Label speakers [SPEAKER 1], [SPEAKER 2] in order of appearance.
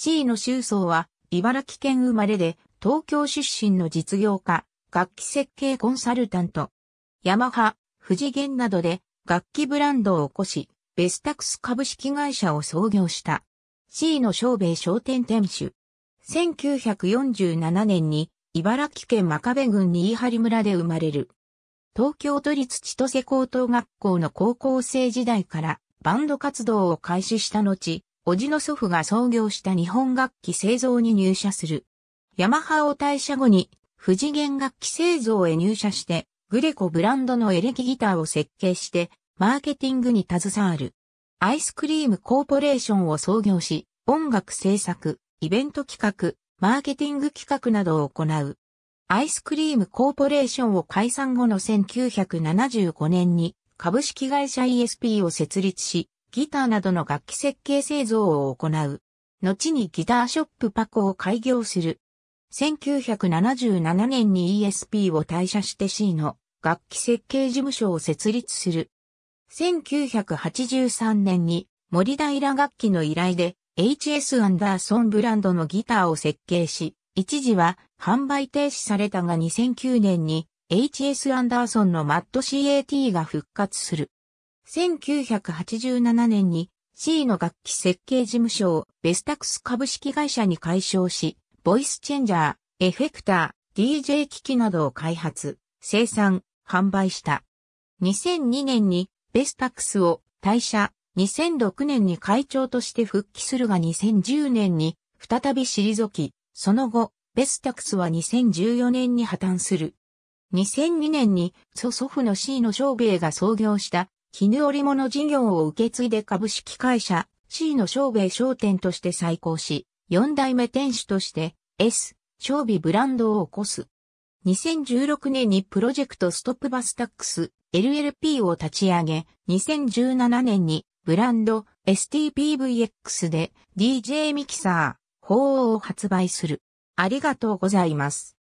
[SPEAKER 1] C の修装は茨城県生まれで東京出身の実業家、楽器設計コンサルタント。ヤマハ、富士源などで楽器ブランドを起こし、ベスタクス株式会社を創業した。C の小米商店店主。1947年に茨城県真壁郡新張村で生まれる。東京都立千歳高等学校の高校生時代からバンド活動を開始した後、叔父の祖父が創業した日本楽器製造に入社する。ヤマハを退社後に富士弦楽器製造へ入社して、グレコブランドのエレキギターを設計して、マーケティングに携わる。アイスクリームコーポレーションを創業し、音楽制作、イベント企画、マーケティング企画などを行う。アイスクリームコーポレーションを解散後の1975年に株式会社 ESP を設立し、ギターなどの楽器設計製造を行う。後にギターショップパコを開業する。1977年に ESP を退社して C の楽器設計事務所を設立する。1983年に森平楽器の依頼で HS アンダーソンブランドのギターを設計し、一時は販売停止されたが2009年に HS アンダーソンのマット CAT が復活する。1987年に C の楽器設計事務所をベスタクス株式会社に改称し、ボイスチェンジャー、エフェクター、DJ 機器などを開発、生産、販売した。2002年にベスタクスを退社、2006年に会長として復帰するが2010年に再び退き、その後、ベスタクスは2014年に破綻する。2002年に祖祖父の C の商兵衛が創業した絹織物事業を受け継いで株式会社 C の商兵衛商店として再興し、4代目店主として S、商備ブランドを起こす。2016年にプロジェクトストップバスタックス LLP を立ち上げ、2017年にブランド STPVX で DJ ミキサー、法を発売する。ありがとうございます。